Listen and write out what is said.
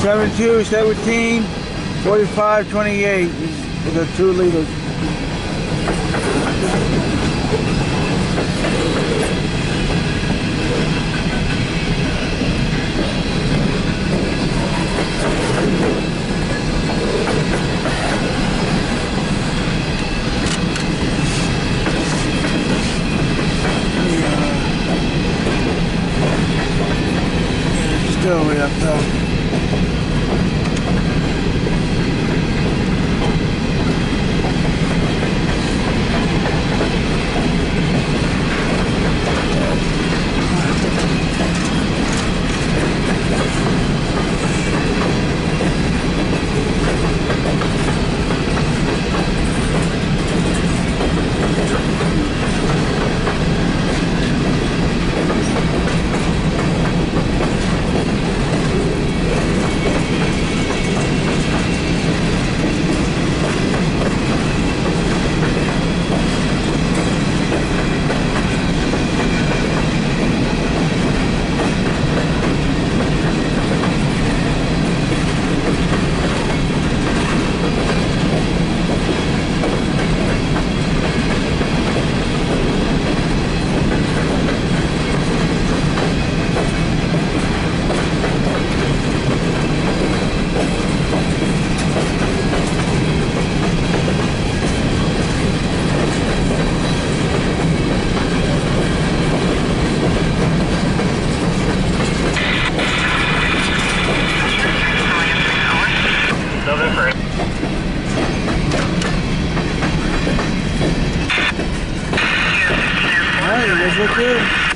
72, 17, 45, 28 is the two leaders. Still way up top. November. Alright, you guys look good.